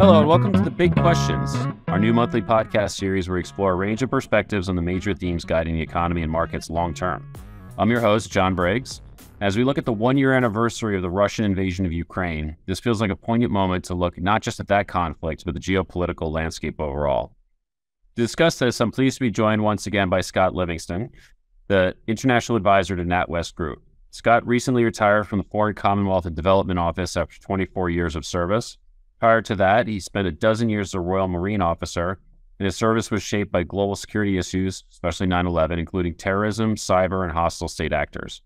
Hello, and welcome to The Big Questions, our new monthly podcast series where we explore a range of perspectives on the major themes guiding the economy and markets long term. I'm your host, John Briggs. As we look at the one year anniversary of the Russian invasion of Ukraine, this feels like a poignant moment to look not just at that conflict, but the geopolitical landscape overall. To discuss this, I'm pleased to be joined once again by Scott Livingstone, the international advisor to NatWest Group. Scott recently retired from the Foreign Commonwealth and Development Office after 24 years of service. Prior to that, he spent a dozen years as a Royal Marine officer, and his service was shaped by global security issues, especially 9 11, including terrorism, cyber, and hostile state actors.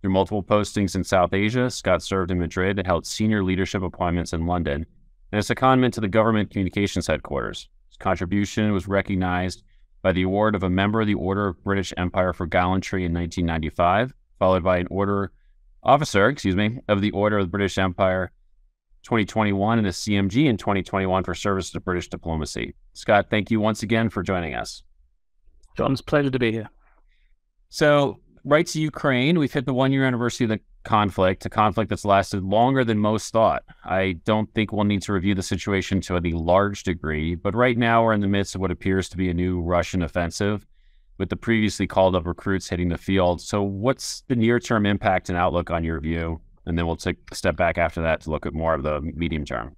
Through multiple postings in South Asia, Scott served in Madrid and held senior leadership appointments in London, and as a secondment to the government communications headquarters. His contribution was recognized by the award of a member of the Order of British Empire for gallantry in 1995 followed by an order officer, excuse me, of the Order of the British Empire 2021 and a CMG in 2021 for service to British diplomacy. Scott, thank you once again for joining us. John, it's pleasure to be here. So, right to Ukraine, we've hit the one year anniversary of the conflict, a conflict that's lasted longer than most thought. I don't think we'll need to review the situation to any large degree, but right now we're in the midst of what appears to be a new Russian offensive with the previously called up recruits hitting the field. So, what's the near term impact and outlook on your view? And then we'll take a step back after that to look at more of the medium term.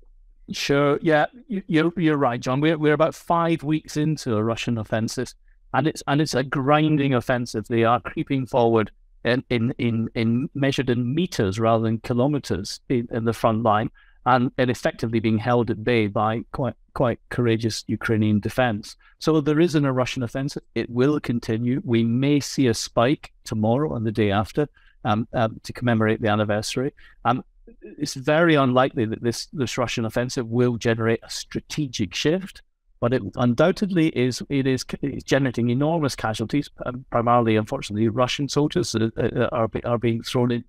Sure. Yeah, you're you're right, John. We're we're about five weeks into a Russian offensive, and it's and it's a grinding offensive. They are creeping forward in in in, in measured in meters rather than kilometers in, in the front line and, and effectively being held at bay by quite quite courageous Ukrainian defense. So there isn't a Russian offensive. It will continue. We may see a spike tomorrow and the day after um, um, to commemorate the anniversary. Um, it's very unlikely that this this Russian offensive will generate a strategic shift, but it undoubtedly is. It is generating enormous casualties, um, primarily, unfortunately, Russian soldiers uh, uh, are are being thrown in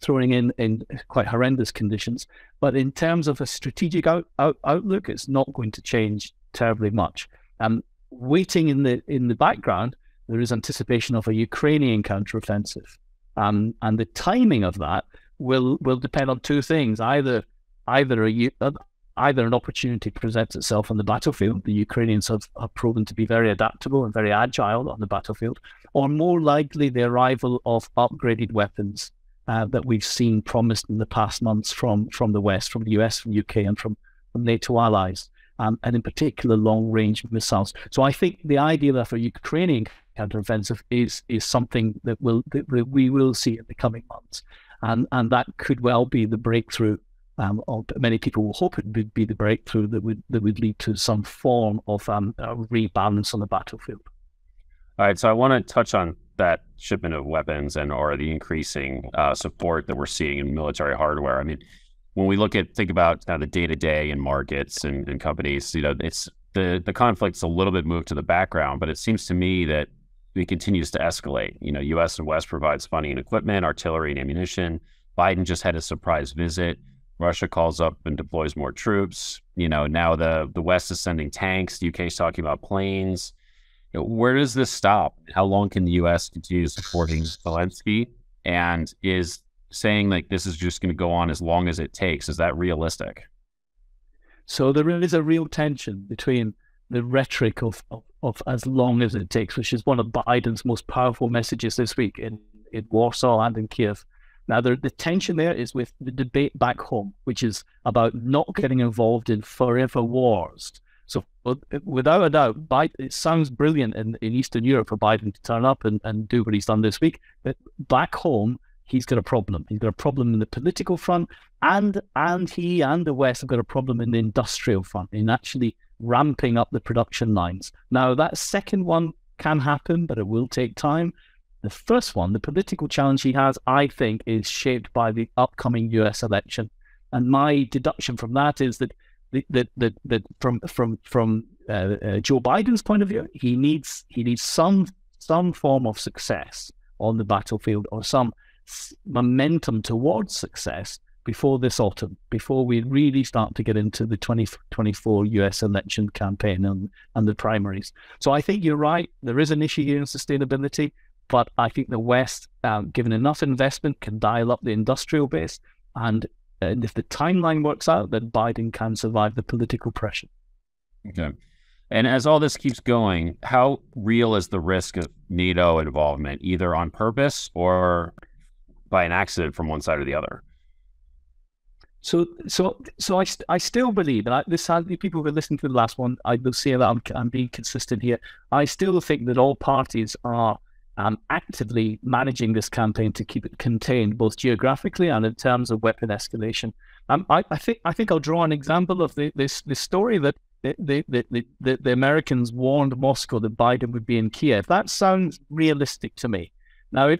throwing in in quite horrendous conditions. But in terms of a strategic out, out, outlook, it's not going to change terribly much. Um, waiting in the in the background, there is anticipation of a Ukrainian counteroffensive, um, and the timing of that will will depend on two things: either either a uh, either an opportunity presents itself on the battlefield. The Ukrainians have, have proven to be very adaptable and very agile on the battlefield, or more likely the arrival of upgraded weapons uh, that we've seen promised in the past months from from the West, from the US, from UK, and from, from NATO allies, um, and in particular long range missiles. So I think the idea that for Ukrainian counteroffensive is is something that will that we will see in the coming months, and and that could well be the breakthrough. Um, or many people will hope it would be the breakthrough that would that would lead to some form of um, rebalance on the battlefield. All right, so I want to touch on that shipment of weapons and or the increasing uh, support that we're seeing in military hardware. I mean, when we look at think about kind of the day to day in markets and, and companies, you know, it's the the conflict's a little bit moved to the background, but it seems to me that it continues to escalate. You know, U.S. and West provides funding and equipment, artillery and ammunition. Biden just had a surprise visit. Russia calls up and deploys more troops. You know, now the the West is sending tanks. The UK is talking about planes where does this stop? How long can the U.S. continue supporting Zelensky? And is saying like this is just going to go on as long as it takes is that realistic? So there is a real tension between the rhetoric of, of, of as long as it takes, which is one of Biden's most powerful messages this week in, in Warsaw and in Kiev. Now, the, the tension there is with the debate back home, which is about not getting involved in forever wars so without a doubt, Biden, it sounds brilliant in, in Eastern Europe for Biden to turn up and, and do what he's done this week. But back home, he's got a problem. He's got a problem in the political front, and and he and the West have got a problem in the industrial front in actually ramping up the production lines. Now that second one can happen, but it will take time. The first one, the political challenge he has, I think, is shaped by the upcoming US election. And my deduction from that is that that that that from from from uh, uh, Joe Biden's point of view, he needs he needs some some form of success on the battlefield or some momentum towards success before this autumn, before we really start to get into the 2024 US election campaign and, and the primaries. So I think you're right. There is an issue here in sustainability, but I think the West, um, given enough investment, can dial up the industrial base and and if the timeline works out, then Biden can survive the political pressure. Okay. And as all this keeps going, how real is the risk of NATO involvement, either on purpose or by an accident from one side or the other? So, so, so I, I still believe, and I, this people who listen to the last one, I will say that I'm, I'm being consistent here. I still think that all parties are um, actively managing this campaign to keep it contained, both geographically and in terms of weapon escalation. Um, I, I, think I think I'll draw an example of the, this this story that the, the, the, the, the Americans warned Moscow that Biden would be in Kiev. That sounds realistic to me. Now,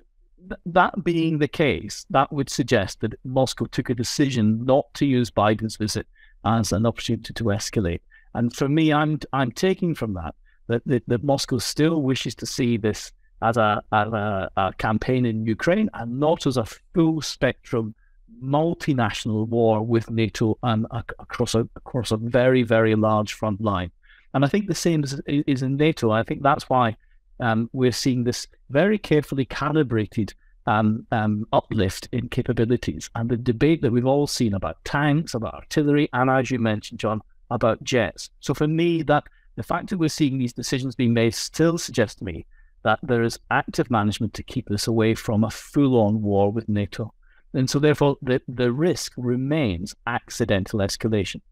that being the case, that would suggest that Moscow took a decision not to use Biden's visit as an opportunity to escalate. And for me, I'm I'm taking from that that, that, that Moscow still wishes to see this as a, as a, a campaign in Ukraine and not as a full spectrum multinational war with NATO and across a across a very very large front line. And I think the same is, is in NATO. I think that's why um, we're seeing this very carefully calibrated um, um, uplift in capabilities. And the debate that we've all seen about tanks, about artillery, and as you mentioned, John, about jets. So for me, that the fact that we're seeing these decisions being made still suggests to me that there is active management to keep this away from a full-on war with NATO. And so therefore the, the risk remains accidental escalation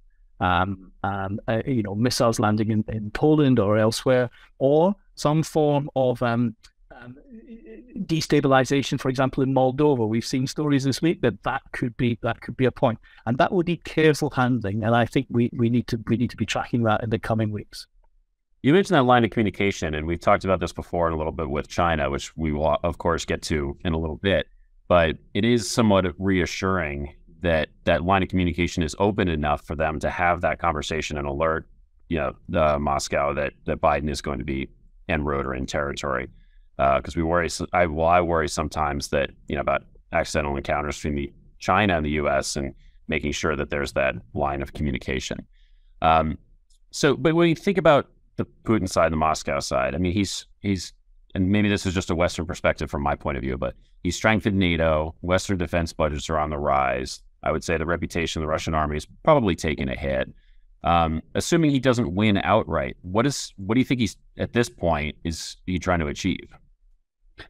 um, um, uh, you know, missiles landing in, in Poland or elsewhere, or some form of um, um, destabilization, for example, in Moldova. We've seen stories this week that that could be that could be a point, and that would need careful handling. And I think we, we need to we need to be tracking that in the coming weeks. You mentioned that line of communication, and we've talked about this before a little bit with China, which we will of course get to in a little bit. But it is somewhat reassuring that that line of communication is open enough for them to have that conversation and alert, you know, uh, Moscow that that Biden is going to be en route or in territory. Because uh, we worry, I well, I worry sometimes that you know about accidental encounters between China and the U.S. and making sure that there's that line of communication. Um, so, but when you think about the Putin side, the Moscow side, I mean, he's he's and maybe this is just a Western perspective from my point of view, but he's strengthened NATO. Western defense budgets are on the rise. I would say the reputation of the Russian army is probably taking a hit. Um, assuming he doesn't win outright, what is what do you think he's at this point is he trying to achieve?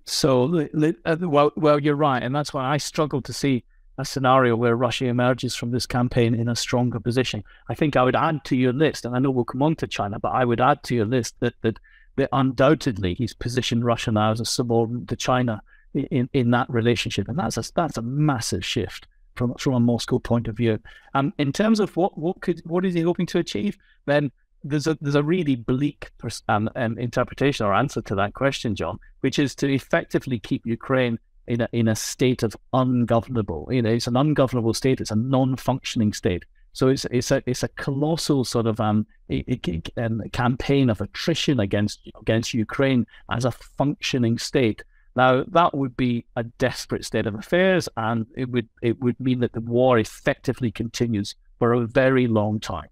So, uh, well, well, you're right, and that's why I struggle to see a scenario where Russia emerges from this campaign in a stronger position. I think I would add to your list, and I know we'll come on to China, but I would add to your list that that, that undoubtedly he's positioned Russia now as a subordinate to China in, in that relationship, and that's a that's a massive shift from from a Moscow point of view. Um, in terms of what what could what is he hoping to achieve, then there's a there's a really bleak pers- um, um, interpretation or answer to that question, John, which is to effectively keep Ukraine in a in a state of ungovernable. You know, it's an ungovernable state. It's a non-functioning state. So it's it's a it's a colossal sort of um, um campaign of attrition against against Ukraine as a functioning state now that would be a desperate state of affairs, and it would it would mean that the war effectively continues for a very long time.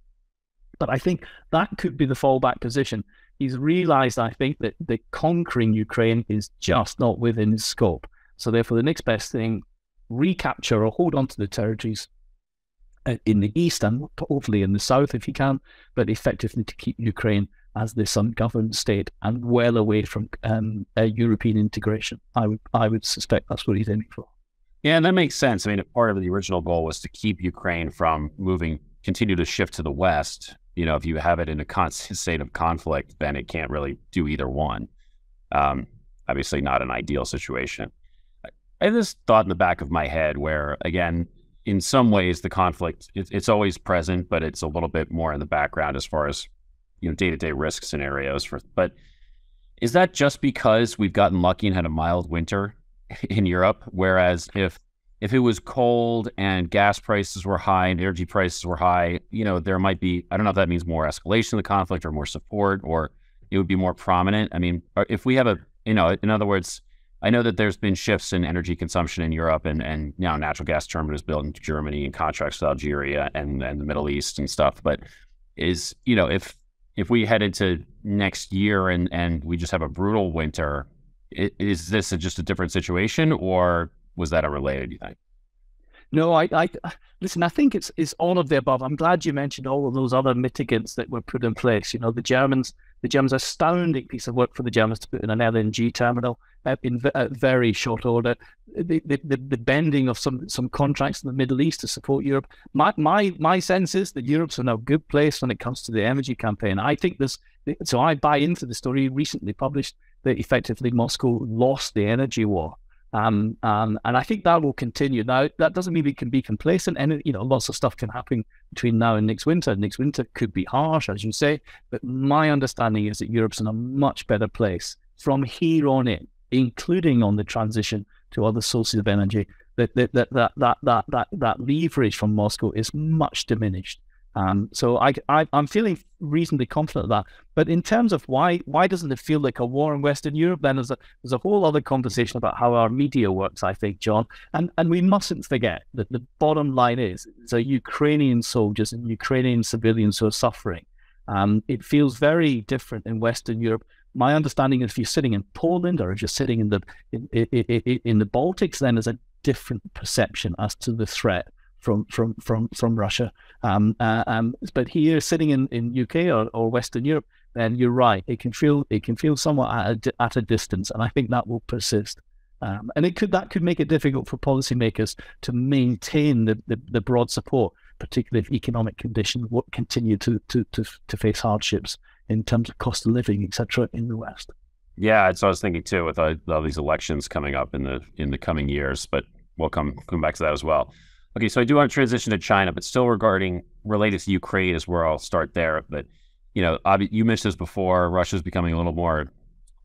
But I think that could be the fallback position. He's realized, I think, that the conquering Ukraine is just not within his scope. So therefore, the next best thing, recapture or hold on to the territories uh, in the east and hopefully in the south if he can, but effectively to keep Ukraine as this ungoverned state and well away from um, European integration. I would I would suspect that's what he's aiming for. Yeah, and that makes sense. I mean, part of the original goal was to keep Ukraine from moving, continue to shift to the west. You know, if you have it in a constant state of conflict, then it can't really do either one. Um, obviously, not an ideal situation. I have this thought in the back of my head where, again, in some ways, the conflict it, it's always present, but it's a little bit more in the background as far as you know day to day risk scenarios for. But is that just because we've gotten lucky and had a mild winter in Europe? Whereas if if it was cold and gas prices were high and energy prices were high, you know, there might be, I don't know if that means more escalation of the conflict or more support or it would be more prominent. I mean, uh, if we have a, you know, in other words, I know that there's been shifts in energy consumption in Europe and, and now natural gas terminals built in Germany and contracts with Algeria and, and the Middle East and stuff. But is, you know, if if we head into next year and and we just have a brutal winter, is this just a different situation, or was that a related? You think? No, I, I listen. I think it's it's all of the above. I'm glad you mentioned all of those other mitigants that were put in place. You know, the Germans, the Germans, astounding piece of work for the Germans to put in an LNG terminal uh, in uh, very short order. The, the, the, the bending of some some contracts in the Middle East to support Europe. My my my sense is that Europe's in a good place when it comes to the energy campaign. I think this. So I buy into the story recently published that effectively Moscow lost the energy war. Um, um, and I think that will continue. Now, that doesn't mean we can be complacent, and you know, lots of stuff can happen between now and next winter. Next winter could be harsh, as you say, but my understanding is that Europe's in a much better place from here on in, including on the transition to other sources of energy. That that that that that that that, that leverage from Moscow is much diminished. Um, so I, I am feeling reasonably confident of that. But in terms of why why doesn't it feel like a war in Western Europe? Then there's a there's a whole other conversation about how our media works. I think, John, and and we mustn't forget that the bottom line is it's a Ukrainian soldiers and Ukrainian civilians who are suffering. Um, it feels very different in Western Europe. My understanding is if you're sitting in Poland or if you're sitting in the in, in, in the Baltics, then there's a different perception as to the threat from from from from Russia. Um, uh, um, but here, sitting in, in UK or, or Western Europe, then you're right. It can feel it can feel somewhat at a, at a distance, and I think that will persist. Um, and it could that could make it difficult for policymakers to maintain the, the, the broad support, particularly if economic conditions continue to, to, to, to face hardships in terms of cost of living, etc., in the West. Yeah, so I was thinking too with all, all these elections coming up in the in the coming years, but we'll come come back to that as well. Okay, so I do want to transition to China, but still regarding related to Ukraine is where I'll start there. But you know, you mentioned this before. Russia's becoming a little more,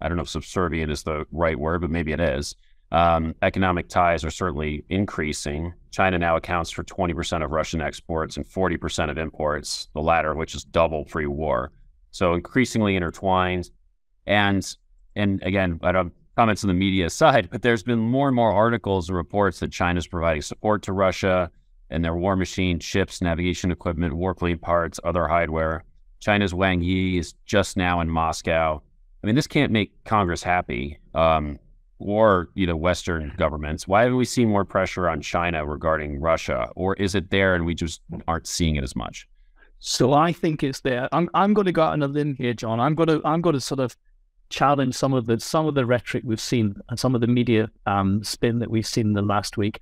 I don't know if subservient is the right word, but maybe it is. Um, economic ties are certainly increasing. China now accounts for 20% of Russian exports and 40% of imports, the latter, which is double pre-war. So increasingly intertwined. And and again, I don't comments on the media aside, but there's been more and more articles and reports that China's providing support to Russia and their war machine, ships, navigation equipment, warplane parts, other hardware. China's Wang Yi is just now in Moscow. I mean, this can't make Congress happy um, or you know Western governments. Why haven't we seen more pressure on China regarding Russia, or is it there and we just aren't seeing it as much? So I think it's there. I'm I'm going to go out on a limb here, John. I'm going to I'm going to sort of challenge some of the some of the rhetoric we've seen and some of the media um, spin that we've seen in the last week.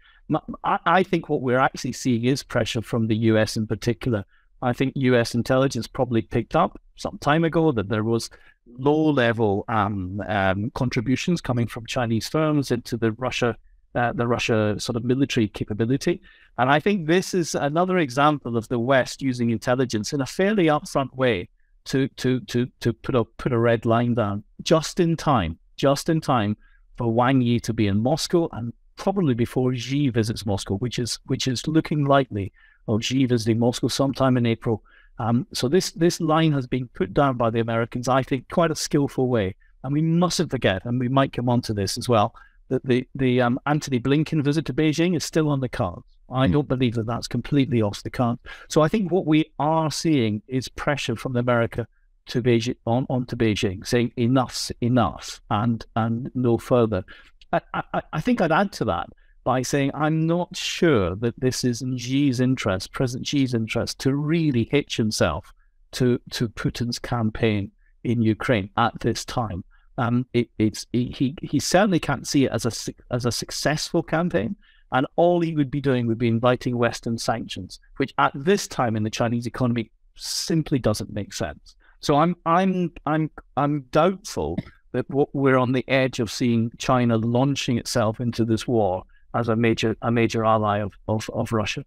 I, think what we're actually seeing is pressure from the US in particular. I think US intelligence probably picked up some time ago that there was low level um, um, contributions coming from Chinese firms into the Russia uh, the Russia sort of military capability. And I think this is another example of the West using intelligence in a fairly upfront way to to to to put a put a red line down just in time, just in time for Wang Yi to be in Moscow and probably before Xi visits Moscow, which is which is looking likely of Xi visiting Moscow sometime in April. Um, so this this line has been put down by the Americans, I think, quite a skillful way. And we mustn't forget, and we might come on to this as well, that the the um, Antony Blinken visit to Beijing is still on the cards. I mm. don't believe that that's completely off the cards. So I think what we are seeing is pressure from America to Beijing on onto Beijing, saying enough's enough and and no further. I, I, I think I'd add to that by saying I'm not sure that this is in Xi's interest, President Xi's interest, to really hitch himself to to Putin's campaign in Ukraine at this time. Um, it, it's he he certainly can't see it as a as a successful campaign, and all he would be doing would be inviting Western sanctions, which at this time in the Chinese economy simply doesn't make sense. So I'm I'm I'm I'm doubtful that we're on the edge of seeing China launching itself into this war as a major a major ally of, of, of Russia.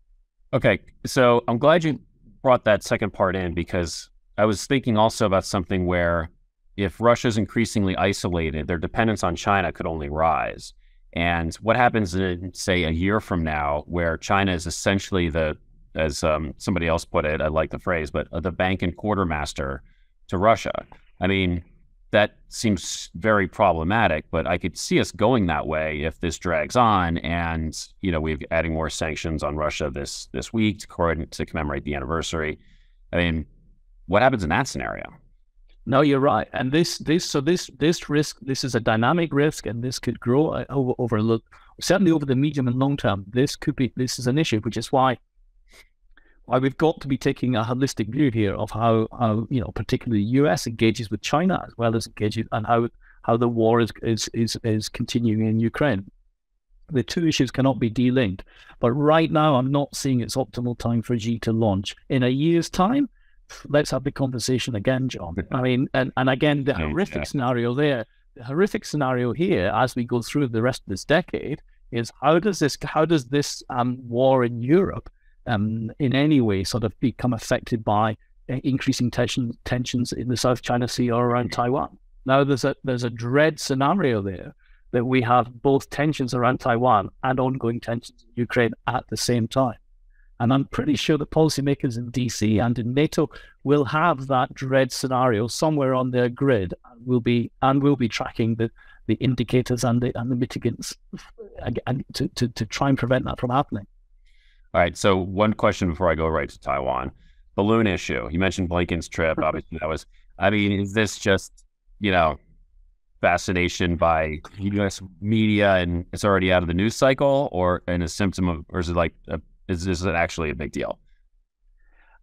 Okay, so I'm glad you brought that second part in because I was thinking also about something where if Russia is increasingly isolated, their dependence on China could only rise. And what happens in, say, a year from now, where China is essentially the, as um, somebody else put it, I like the phrase, but uh, the bank and quartermaster to Russia? I mean, that seems very problematic, but I could see us going that way if this drags on and, you know, we're adding more sanctions on Russia this this week to, to commemorate the anniversary. I mean, what happens in that scenario? No, you're right. And this, this, so this, this risk, this is a dynamic risk, and this could grow uh, over, over look, certainly over the medium and long term. This could be, this is an issue, which is why, why we've got to be taking a holistic view here of how, how you know, particularly the U.S. engages with China as well as engages, and how, how the war is, is, is, is continuing in Ukraine. The two issues cannot be delinked. But right now, I'm not seeing it's optimal time for Xi to launch. In a year's time, let's have the conversation again, John. I mean, and, and again, the horrific yeah. scenario there, the horrific scenario here, as we go through the rest of this decade, is how does this how does this um, war in Europe um, in any way sort of become affected by uh, increasing tension, tensions in the South China Sea or around Taiwan? Now there's a there's a dread scenario there that we have both tensions around Taiwan and ongoing tensions in Ukraine at the same time. And I'm pretty sure the policymakers in DC and in NATO will have that dread scenario somewhere on their grid and will be and will be tracking the, the indicators and the and the mitigants and to, to, to try and prevent that from happening. All right. So one question before I go right to Taiwan. Balloon issue. You mentioned Blinken's trip. Obviously that was I mean, is this just, you know, fascination by US media and it's already out of the news cycle or and a symptom of or is it like a is this actually a big deal?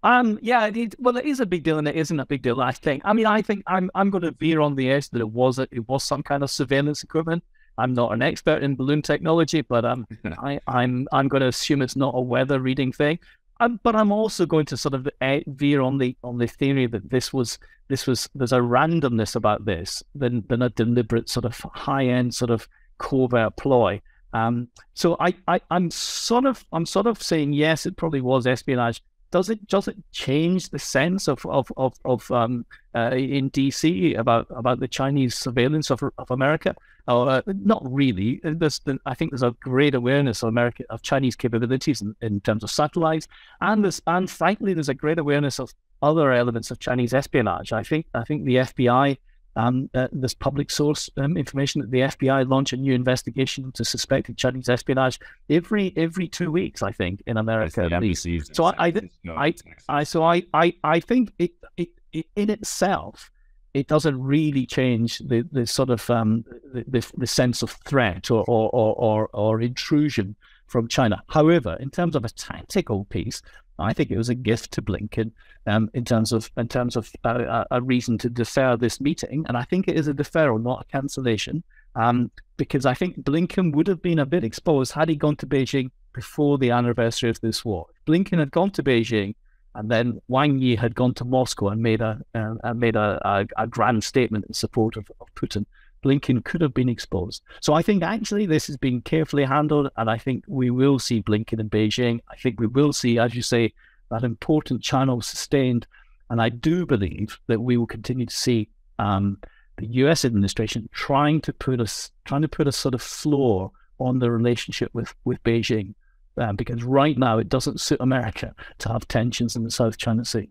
Um, yeah, it, well, it is a big deal, and it isn't a big deal. I think. I mean, I think I'm I'm going to veer on the edge that it was a, it was some kind of surveillance equipment. I'm not an expert in balloon technology, but um, I, I'm I'm going to assume it's not a weather reading thing. Um, but I'm also going to sort of uh, veer on the on the theory that this was this was there's a randomness about this than than a deliberate sort of high end sort of covert ploy. Um, so I, I, I'm sort of, I'm sort of saying yes, it probably was espionage. Does it, does it change the sense of, of, of, of um, uh, in DC about, about the Chinese surveillance of, of America? Uh, not really. There's, I think there's a great awareness of America, of Chinese capabilities in, in terms of satellites, and there's, and frankly, there's a great awareness of other elements of Chinese espionage. I think, I think the FBI um, uh, this public source um, information that the FBI launch a new investigation into suspected Chinese espionage every every two weeks, I think, in America. at least. So I, I, I, I, so I, I, I think it, it, it, in itself, it doesn't really change the, the sort of um, the, the, the sense of threat or or, or, or, or intrusion from China. However, in terms of a tactical piece, I think it was a gift to Blinken um, in terms of in terms of uh, a reason to defer this meeting, and I think it is a deferral, not a cancellation, um, because I think Blinken would have been a bit exposed had he gone to Beijing before the anniversary of this war. Blinken had gone to Beijing, and then Wang Yi had gone to Moscow and made a uh, made a, a, a, grand statement in support of, of Putin. Blinken could have been exposed. So I think actually this has been carefully handled, and I think we will see Blinken in Beijing. I think we will see, as you say, that important channel sustained, and I do believe that we will continue to see um, the U.S. administration trying to put us trying to put a sort of floor on the relationship with with Beijing, uh, because right now it doesn't suit America to have tensions in the South China Sea.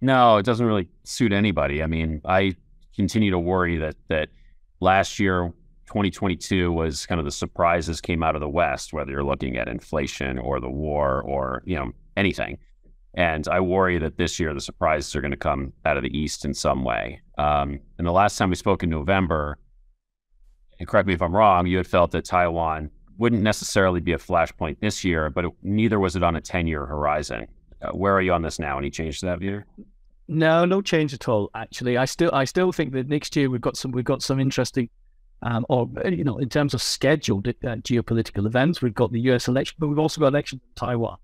No, it doesn't really suit anybody. I mean, I continue to worry that that last year 2022 was kind of the surprises came out of the west whether you're looking at inflation or the war or you know anything. And i worry that this year the surprises are going to come out of the east in some way. Um, and the last time we spoke in november and correct me if i'm wrong you had felt that taiwan wouldn't necessarily be a flashpoint this year but it, neither was it on a 10 year horizon. Uh, where are you on this now? Any change to that view no, no change at all. Actually, I still, I still think that next year we've got some, we've got some interesting, um, or you know, in terms of scheduled uh, geopolitical events, we've got the U.S. election, but we've also got elections in Taiwan,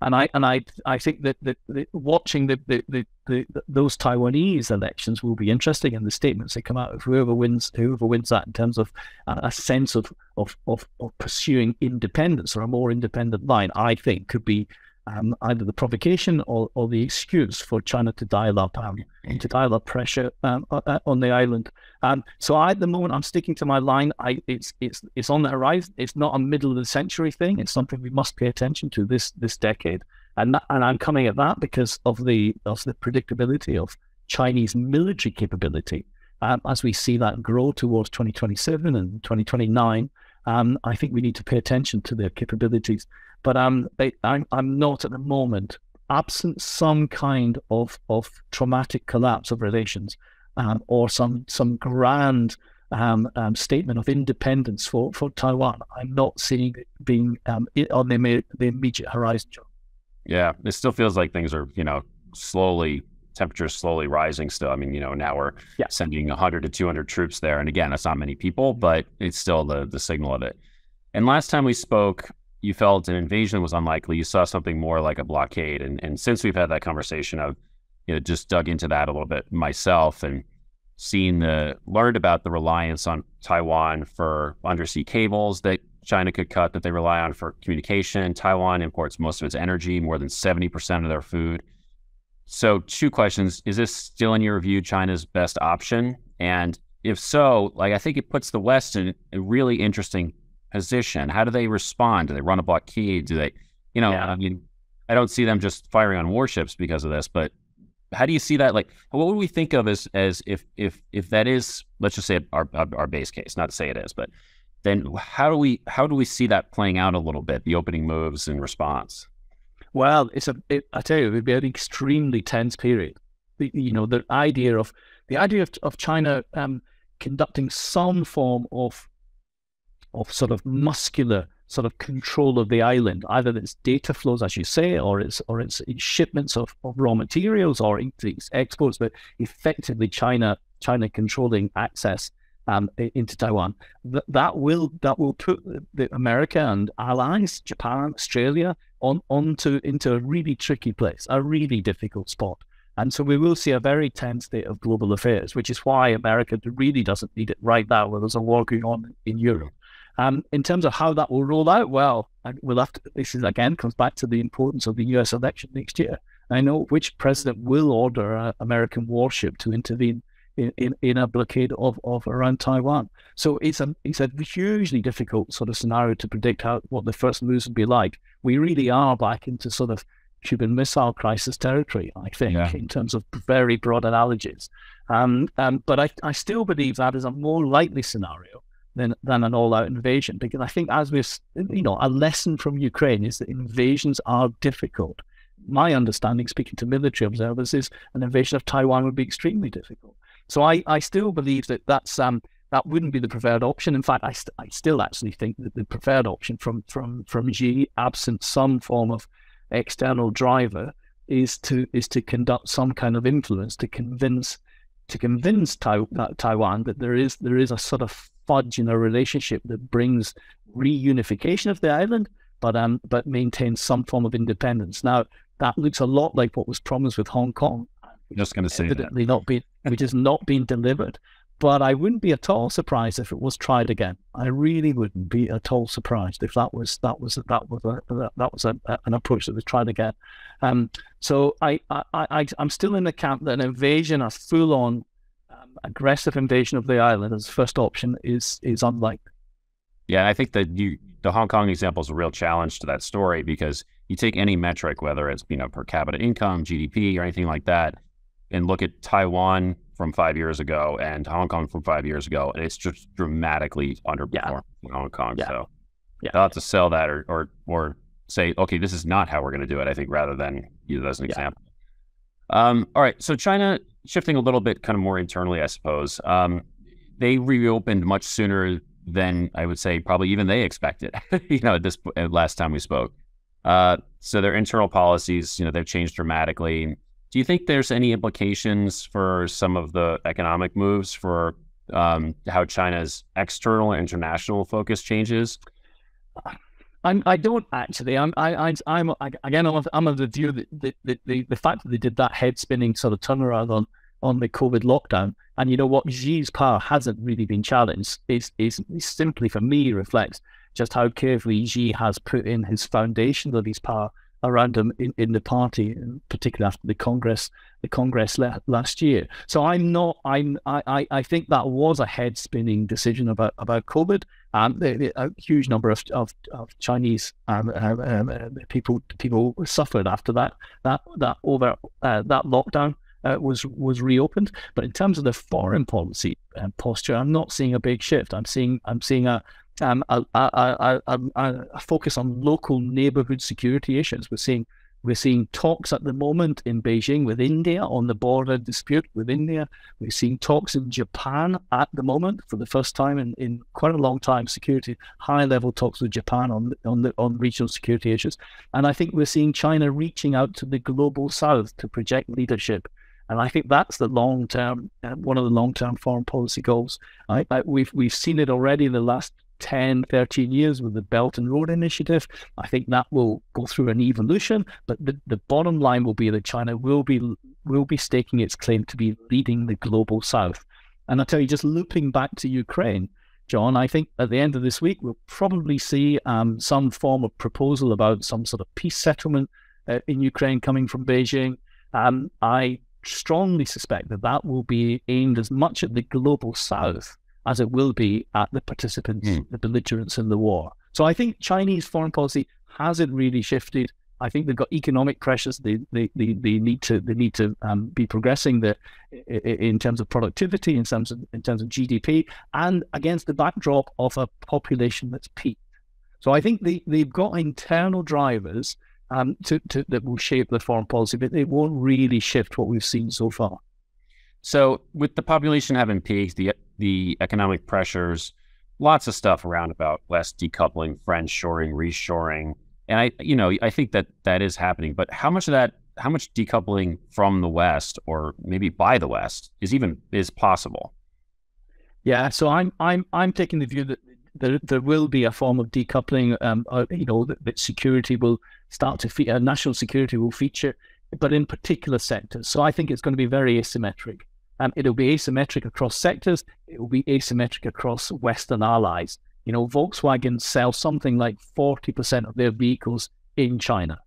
and I, and I, I think that, that, that watching the, the, the, the, those Taiwanese elections will be interesting, and the statements that come out of whoever wins, whoever wins that, in terms of a sense of, of, of, of pursuing independence or a more independent line, I think could be um, either the provocation or, or the excuse for China to dial up um, to dial up pressure um, uh, on the island. Um, so I, at the moment, I'm sticking to my line. I, it's it's it's on the horizon. It's not a middle of the century thing. It's something we must pay attention to this this decade. And that, and I'm coming at that because of the of the predictability of Chinese military capability. Um, as we see that grow towards 2027 and 2029, um, I think we need to pay attention to their capabilities. But um, they, I'm, I'm not at the moment, absent some kind of, of traumatic collapse of relations, um, or some some grand um, um, statement of independence for, for Taiwan. I'm not seeing it being um, on the, the immediate horizon. Yeah, it still feels like things are you know slowly temperatures slowly rising still. I mean, you know, now we're yeah. sending 100 to 200 troops there. And again, that's not many people, but it's still the, the signal of it. And last time we spoke, you felt an invasion was unlikely. You saw something more like a blockade. And, and since we've had that conversation, I've you know, just dug into that a little bit myself and seen the, learned about the reliance on Taiwan for undersea cables that China could cut that they rely on for communication. Taiwan imports most of its energy, more than 70% of their food. So, two questions. Is this still, in your view, China's best option? And if so, like, I think it puts the West in a really interesting position. How do they respond? Do they run a blockade? Do they, you know, yeah. I mean, I don't see them just firing on warships because of this, but how do you see that? Like, what would we think of as, as if, if, if that is, let's just say our, our base case, not to say it is, but then how do we, how do we see that playing out a little bit, the opening moves and response? Well, it's a. It, I tell you, it would be an extremely tense period. The, you know, the idea of the idea of, of China um, conducting some form of of sort of muscular sort of control of the island, either its data flows, as you say, or its or its, its shipments of, of raw materials or its exports, but effectively China China controlling access um, into Taiwan. That that will that will put the America and allies, Japan, Australia, on onto into a really tricky place, a really difficult spot. And so we will see a very tense state of global affairs, which is why America really doesn't need it right now, where there's a war going on in Europe. Um, in terms of how that will roll out, well, we'll have to, this is again comes back to the importance of the US election next year. I know which president will order an American warship to intervene in, in, in a blockade of, of around Taiwan. So it's a it's a hugely difficult sort of scenario to predict how what the first moves would be like. We really are back into sort of Cuban Missile Crisis territory, I think, yeah. in terms of very broad analogies. Um, um, but I, I still believe that is a more likely scenario than than an all-out invasion because I think, as we've you know, a lesson from Ukraine is that invasions are difficult. My understanding, speaking to military observers, is an invasion of Taiwan would be extremely difficult. So I, I still believe that that's um, that wouldn't be the preferred option. In fact, I, st- I still actually think that the preferred option from from from Xi, absent some form of external driver, is to is to conduct some kind of influence to convince to convince tai- Taiwan that there is there is a sort of fudge in a relationship that brings reunification of the island, but um but maintains some form of independence. Now that looks a lot like what was promised with Hong Kong just going to say evidently that. not been, which has not been delivered. But I wouldn't be at all surprised if it was tried again. I really wouldn't be at all surprised if that was that was that was a, that was a, an approach that was tried again. Um, so I, I I I'm still in the camp that an invasion, a full on um, aggressive invasion of the island as first option is is unlikely. Yeah, I think that you the Hong Kong example is a real challenge to that story because you take any metric, whether it's you know per capita income, GDP, or anything like that, and look at Taiwan from five years ago and Hong Kong from five years ago, and it's just dramatically underperforming yeah. Hong Kong. Yeah. So yeah. they'll have to sell that or, or or say, okay, this is not how we're going to do it. I think rather than use it as an yeah. example. Um, all right, so China shifting a little bit, kind of more internally, I suppose. Um, they reopened much sooner than I would say probably even they expected. you know, at this last time we spoke. Uh, so their internal policies, you know, they've changed dramatically. Do you think there's any implications for some of the economic moves for um, how China's external and international focus changes? I'm, I don't actually. I'm, I, I, I'm again. I'm of, I'm of the view that the, the, the, the fact that they did that head spinning sort of turnaround on on the COVID lockdown, and you know what, Xi's power hasn't really been challenged. Is is simply for me reflects just how carefully Xi has put in his foundation of his power around him in, in the party, particularly after the Congress, the Congress le- last year. So I'm not. I'm. I. I think that was a head spinning decision about about COVID. Um, the, the, a huge number of of, of Chinese um, um, um uh, people people suffered after that that that over uh, that lockdown. Uh, was was reopened, but in terms of the foreign policy uh, posture, I'm not seeing a big shift. I'm seeing I'm seeing a um, a, a, a, a, focus on local neighborhood security issues. We're seeing We're seeing talks at the moment in Beijing with India on the border dispute with India. We're seeing talks in Japan at the moment for the first time in, in quite a long time. Security high level talks with Japan on on the on regional security issues, and I think we're seeing China reaching out to the global south to project leadership. And I think that's the long term, uh, one of the long term foreign policy goals. I, I, we've we've seen it already in the last 10, 13 years with the Belt and Road Initiative. I think that will go through an evolution, but the, the bottom line will be that China will be will be staking its claim to be leading the global south. And I tell you, just looping back to Ukraine, John, I think at the end of this week we'll probably see um, some form of proposal about some sort of peace settlement uh, in Ukraine coming from Beijing. Um, I strongly suspect that that will be aimed as much at the global south as it will be at the participants, mm. the belligerents in the war. So I think Chinese foreign policy hasn't really shifted. I think they've got economic pressures. They they, they, they need to they need to um, be progressing the in terms of productivity, in terms of in terms of GDP, and against the backdrop of a population that's peaked. So I think they they've got internal drivers um, to, to that will shape the foreign policy, but they won't really shift what we've seen so far. So with the population having peaked, the the economic pressures, lots of stuff around about less decoupling, friend shoring, reshoring. And I, you know, I think that that is happening. But how much of that, how much decoupling from the West, or maybe by the West, is even is possible? Yeah. So I'm I'm I'm taking the view that there there will be a form of decoupling. Um, uh, you know, that, that, security will start to feature, uh, national security will feature, but in particular sectors. So I think it's going to be very asymmetric. Um, it'll be asymmetric across sectors. It will be asymmetric across Western allies. You know, Volkswagen sells something like 40% of their vehicles in China.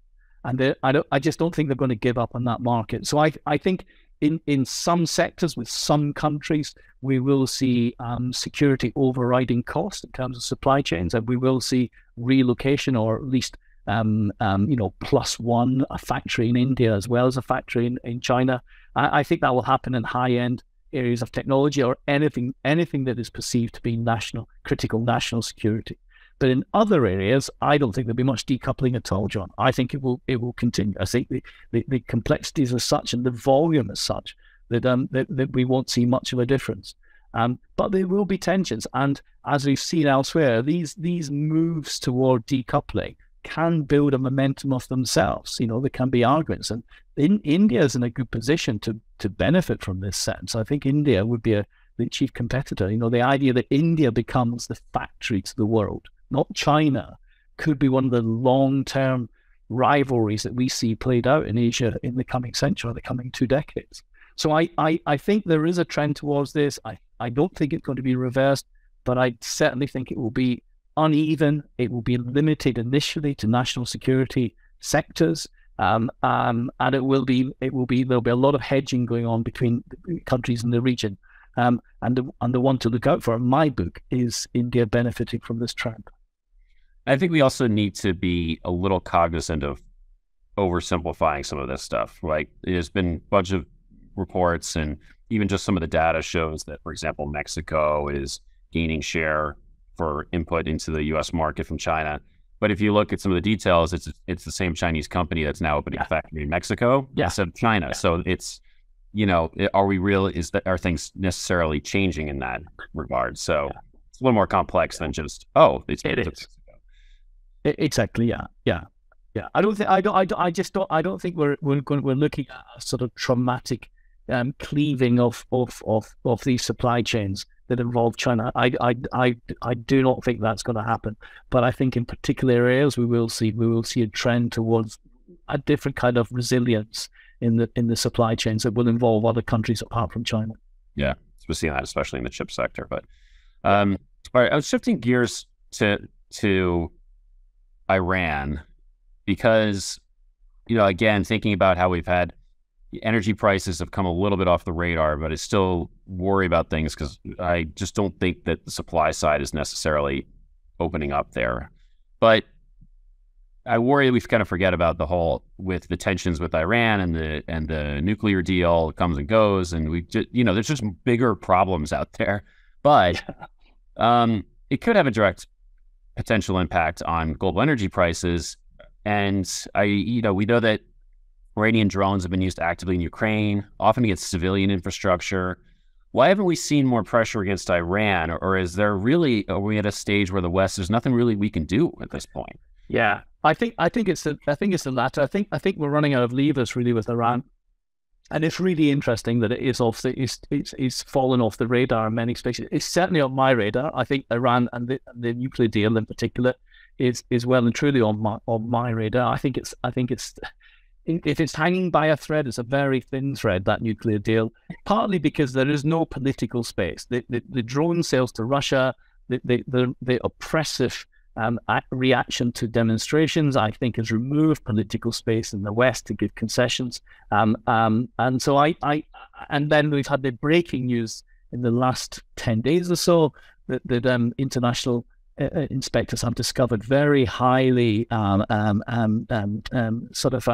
And I, don't, I just don't think they're going to give up on that market. So I, I think in, in some sectors with some countries, we will see um, security overriding cost in terms of supply chains, and we will see relocation or at least um, um, you know, plus one, a factory in India as well as a factory in, in China. I, I think that will happen in high end areas of technology or anything anything that is perceived to be national critical national security. But in other areas, I don't think there'll be much decoupling at all, John. I think it will it will continue. I think the, the, the complexities are such and the volume is such that um that, that we won't see much of a difference. Um, but there will be tensions, and as we've seen elsewhere, these these moves toward decoupling can build a momentum of themselves. You know, there can be arguments, and in, India is in a good position to to benefit from this sense. I think India would be a the chief competitor. You know, the idea that India becomes the factory to the world, not China, could be one of the long term rivalries that we see played out in Asia in the coming century, the coming two decades. So I, I, I think there is a trend towards this. I, I don't think it's going to be reversed, but I certainly think it will be uneven. It will be limited initially to national security sectors, um, um, and it will be it will be there'll be a lot of hedging going on between countries in the region. Um, and the and the one to look out for in my book is India benefiting from this trend. I think we also need to be a little cognizant of oversimplifying some of this stuff. Like there's been a bunch of reports and even just some of the data shows that, for example, Mexico is gaining share for input into the U.S. market from China. But if you look at some of the details, it's it's the same Chinese company that's now opening yeah. a factory in Mexico yeah. instead of China. Yeah. So it's you know, are we real? Is that are things necessarily changing in that regard? So it's a little more complex than just oh, it's it is. Exactly. Yeah. Yeah. Yeah. I don't think I don't I, don't, I just don't I don't think we're we're going, we're looking at a sort of traumatic um, cleaving of of of of these supply chains that involve China. I, I, I, I do not think that's going to happen. But I think in particular areas we will see we will see a trend towards a different kind of resilience in the in the supply chains that will involve other countries apart from China. Yeah, we're seeing that especially in the chip sector. But um, all right, I was shifting gears to to Iran because you know again thinking about how we've had energy prices have come a little bit off the radar, but I still worry about things because I just don't think that the supply side is necessarily opening up there. But I worry we kind of forget about the whole with the tensions with Iran and the and the nuclear deal comes and goes, and we just you know there's just bigger problems out there. But um, it could have a direct potential impact on global energy prices And I, you know, we know that Iranian drones have been used actively in Ukraine, often against civilian infrastructure. Why haven't we seen more pressure against Iran, or, is there really are we at a stage where the West there's nothing really we can do at this point? Yeah, I think I think it's the I think it's the latter. I think I think we're running out of levers really with Iran, and it's really interesting that it is off the it's it's, it's fallen off the radar in many spaces. It's certainly on my radar. I think Iran and the, the nuclear deal in particular is is well and truly on my on my radar. I think it's I think it's if it's hanging by a thread, it's a very thin thread, that nuclear deal, partly because there is no political space. The, the, the drone sales to Russia, the, the, the, the oppressive um, reaction to demonstrations, I think, has removed political space in the West to give concessions. Um, um, and so I, I, and then we've had the breaking news in the last 10 days or so that, that um, international uh, uh inspectors have discovered very highly um, um, sort of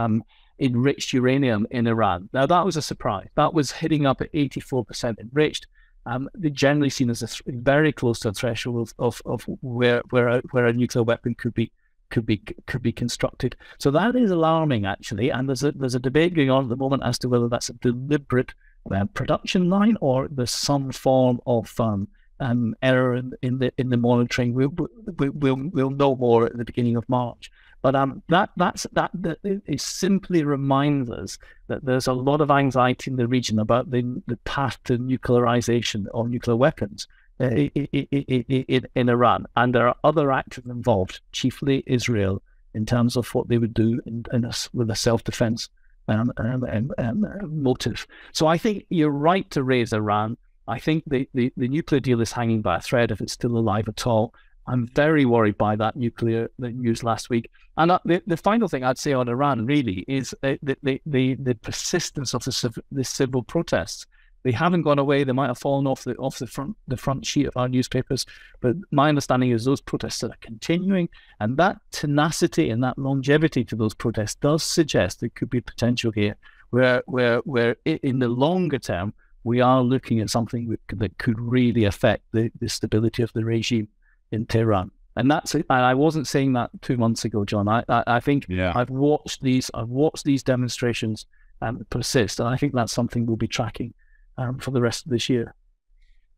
enriched uranium in Iran. Now, that was a surprise. That was hitting up at 84% enriched. Um, they're generally seen as th- very close to a threshold of, of, of where where a, where a nuclear weapon could be could be could be constructed. So that is alarming, actually. And there's a there's a debate going on at the moment as to whether that's a deliberate uh, production line or there's some form of um, um, error in, in, the in the monitoring. We'll, we'll we'll know more at the beginning of March. But um, that that's that, that it simply reminds us that there's a lot of anxiety in the region about the, the path to nuclearization or nuclear weapons uh, in, in Iran, and there are other actors involved, chiefly Israel, in terms of what they would do in, in a, with a self-defense um, um, um, um, motive. So I think you're right to raise Iran. I think the, the, the nuclear deal is hanging by a thread if it's still alive at all. I'm very worried by that nuclear news last week. And uh, the, the final thing I'd say on Iran really is uh, the, the, the, the persistence of the, the civil protests. They haven't gone away. They might have fallen off the off the front the front sheet of our newspapers, but my understanding is those protests are continuing, and that tenacity and that longevity to those protests does suggest there could be potential here, where where where in the longer term we are looking at something that could really affect the, the stability of the regime in Tehran. And that's. And I wasn't saying that two months ago, John. I I, I think yeah. I've watched these I've watched these demonstrations um, persist, and I think that's something we'll be tracking um, for the rest of this year.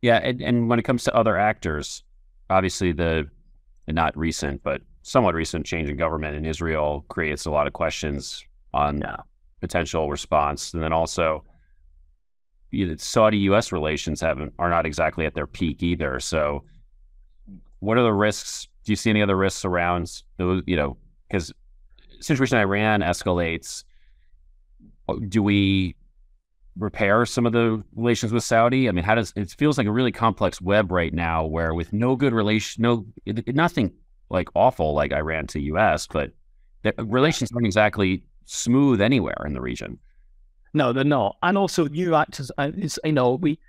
Yeah, and, and when it comes to other actors, obviously the not recent but somewhat recent change in government in Israel creates a lot of questions on yeah. potential response, and then also you know, Saudi-U.S. relations haven't are not exactly at their peak either. So what are the risks? Do you see any other risks around those? You know, because situation in Iran escalates. Do we repair some of the relations with Saudi? I mean, how does it feels like a really complex web right now, where with no good relation, no nothing like awful like Iran to U.S., but the relations aren't exactly smooth anywhere in the region. No, they're not, and also new actors. Uh, you know, we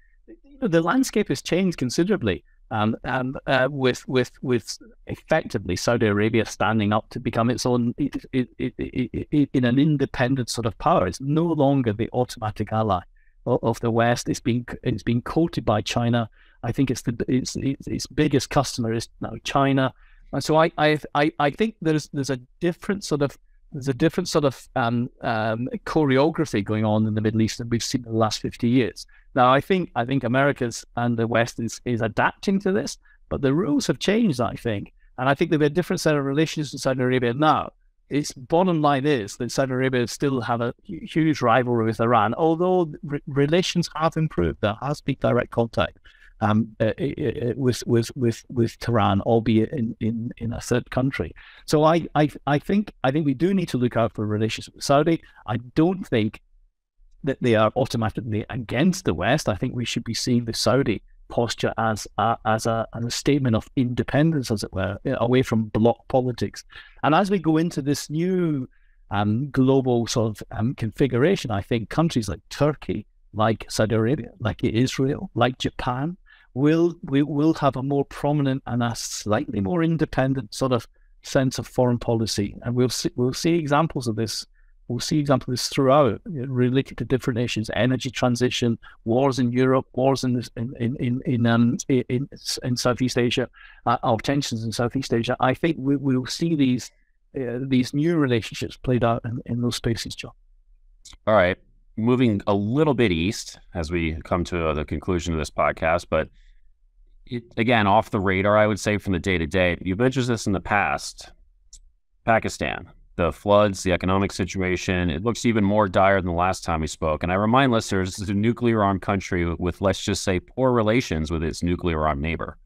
the landscape has changed considerably um, and uh, with with with effectively Saudi Arabia standing up to become its own it, it, it, in an independent sort of power. It's no longer the automatic ally of, of, the West. It's being it's being courted by China. I think it's the its its biggest customer is now China, and so I I I, I think there's there's a different sort of there's a different sort of um, um, choreography going on in the Middle East than we've seen in the last 50 years. Now, I think I think America's and the West is, is adapting to this, but the rules have changed, I think. And I think there'll be a different set of relations in Saudi Arabia now. Its bottom line is that Saudi Arabia still have a huge rivalry with Iran, although re- relations have improved. There has been direct contact um, uh, uh, uh, with with with with Tehran, albeit in, in, in a third country. So I, I I think I think we do need to look out for relations with Saudi. I don't think that they are automatically against the West. I think we should be seeing the Saudi posture as a, as a as a statement of independence, as it were, away from bloc politics. And as we go into this new um, global sort of um, configuration, I think countries like Turkey, like Saudi Arabia, like Israel, like Japan, will we will have a more prominent and a slightly more independent sort of sense of foreign policy, and we'll see we'll see examples of this. We'll see examples throughout, related to different nations, energy transition, wars in Europe, wars in in in in um, in, in Southeast Asia, uh, tensions in Southeast Asia. I think we will see these uh, these new relationships played out in, in those spaces, John. All right. Moving a little bit east as we come to the conclusion of this podcast, but it, again, off the radar, I would say from the day to day. You've mentioned this in the past. Pakistan, the floods, the economic situation, it looks even more dire than the last time we spoke. And I remind listeners, this is a nuclear armed country with, let's just say, poor relations with its nuclear armed neighbor.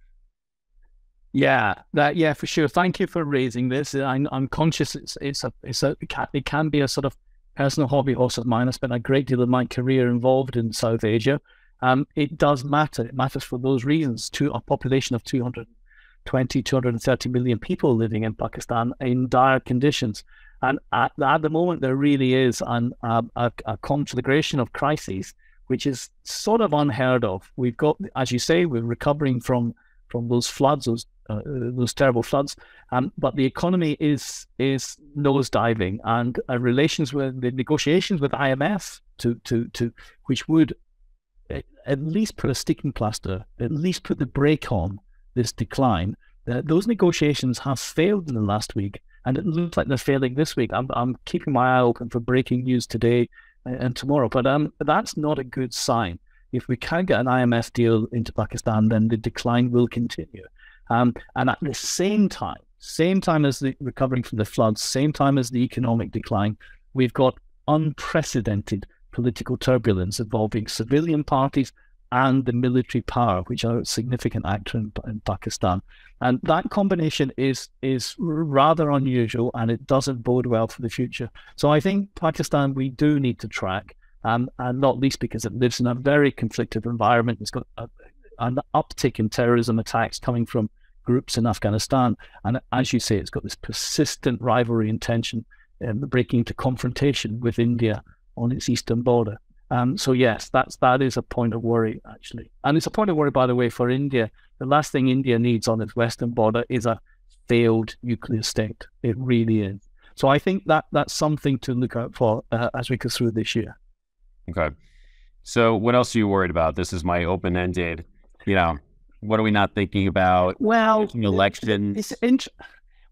Yeah, that yeah for sure. Thank you for raising this. I'm, I'm conscious it's it's a it's a it can, it can be a sort of personal hobby horse of mine. I spent a great deal of my career involved in South Asia. Um, it does matter. It matters for those reasons. To a population of 220, 230 million people living in Pakistan in dire conditions. And at, at the moment, there really is an, a, a conflagration of crises, which is sort of unheard of. We've got, as you say, we're recovering from from those floods, those uh, those terrible floods. Um, but the economy is is nosediving, and uh, relations with the negotiations with IMF to to to which would at least put a sticking plaster, at least put the brake on this decline. Uh, those negotiations have failed in the last week, and it looks like they're failing this week. I'm, I'm keeping my eye open for breaking news today and tomorrow, but um, that's not a good sign. If we can't get an IMF deal into Pakistan, then the decline will continue. Um, and at the same time, same time as the recovering from the floods, same time as the economic decline, we've got unprecedented political turbulence involving civilian parties and the military power, which are a significant actor in, in, Pakistan. And that combination is is rather unusual, and it doesn't bode well for the future. So I think Pakistan we do need to track, um, and not least because it lives in a very conflicted environment. It's got a, an uptick in terrorism attacks coming from groups in Afghanistan, and as you say, it's got this persistent rivalry and tension, um, breaking into confrontation with India on its eastern border. Um, so yes, that's that is a point of worry actually, and it's a point of worry, by the way, for India. The last thing India needs on its western border is a failed nuclear state. It really is. So I think that that's something to look out for uh, as we go through this year. Okay. So what else are you worried about? This is my open-ended. You know, what are we not thinking about? Well, elections. It's, int-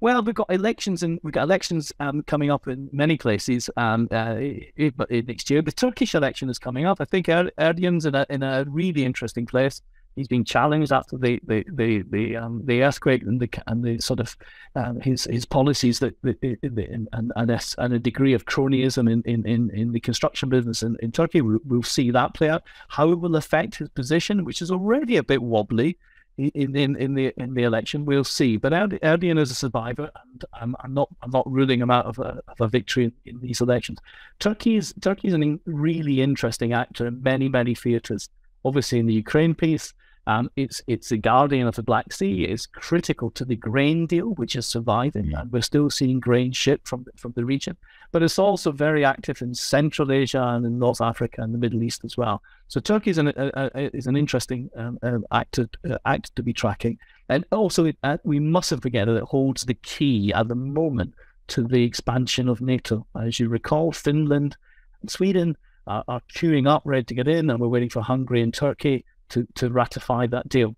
well, we've got elections and we've got elections um, coming up in many places um, uh, next year. The Turkish election is coming up. I think er- Erdogan's in a, in a really interesting place. He's been challenged after the the the the, um, the earthquake and the and the sort of um, his his policies that, that, and and a, and a degree of cronyism in, in, in, in the construction business in, in Turkey. We'll, we'll see that play out. How it will affect his position, which is already a bit wobbly in, in, in the in the election. We'll see. But Erdogan is a survivor, and I'm, I'm not I'm not ruling him out of a, of a victory in, in, these elections. Turkey is Turkey is a really interesting actor in many many theatres. Obviously, in the Ukraine piece, um, it's it's the guardian of the Black Sea. It's critical to the grain deal, which is surviving, and we're still seeing grain shipped from from the region. But it's also very active in Central Asia and in North Africa and the Middle East as well. So Turkey is an a, a, is an interesting um, uh, actor uh, act to be tracking, and also it, uh, we mustn't forget that it holds the key at the moment to the expansion of NATO. As you recall, Finland and Sweden are, are queuing up, ready to get in, and we're waiting for Hungary and Turkey to, to ratify that deal.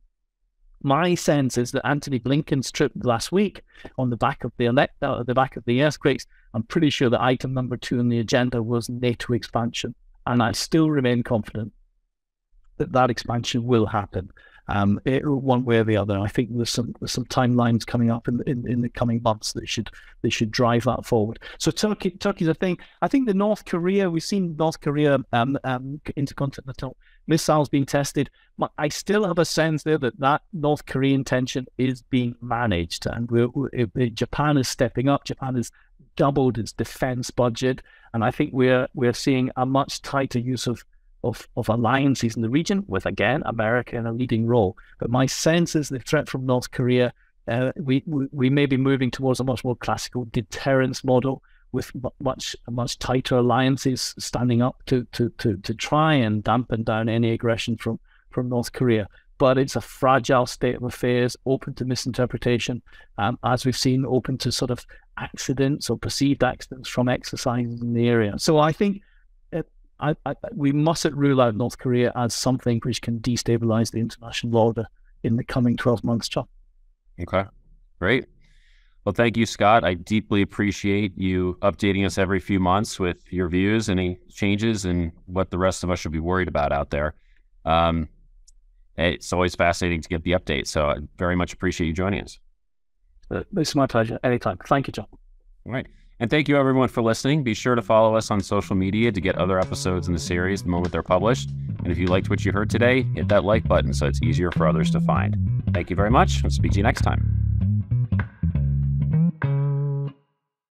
My sense is that Antony Blinken's trip last week on the back of the elect, uh, the back of the earthquakes, I'm pretty sure that item number two on the agenda was NATO expansion, and I still remain confident that that expansion will happen um, it, one way or the other. I think there's some there's some timelines coming up in, in, in the coming months that should they should drive that forward. So Turkey Turkey's a thing. I think the North Korea we've seen North Korea um, um, intercontinental missiles being tested. I still have a sense there that that North Korean tension is being managed, and we're, we're, Japan is stepping up. Japan has doubled its defense budget, and I think we're we're seeing a much tighter use of of, of alliances in the region, with again America in a leading role. But my sense is the threat from North Korea, uh, we, we, we may be moving towards a much more classical deterrence model with much much tighter alliances standing up to to to to try and dampen down any aggression from from North Korea. But it's a fragile state of affairs, open to misinterpretation, um, as we've seen, open to sort of accidents or perceived accidents from exercises in the area. So I think I, I, we mustn't rule out North Korea as something which can destabilize the international order in the coming 12 months, John. Okay, great. Well, thank you, Scott. I deeply appreciate you updating us every few months with your views, any changes, and what the rest of us should be worried about out there. Um, it's always fascinating to get the update. So I very much appreciate you joining us. Uh, it's my pleasure. Anytime. Thank you, John. All right. And thank you, everyone, for listening. Be sure to follow us on social media to get other episodes in the series the moment they're published. And if you liked what you heard today, hit that like button so it's easier for others to find. Thank you very much, and speak to you next time.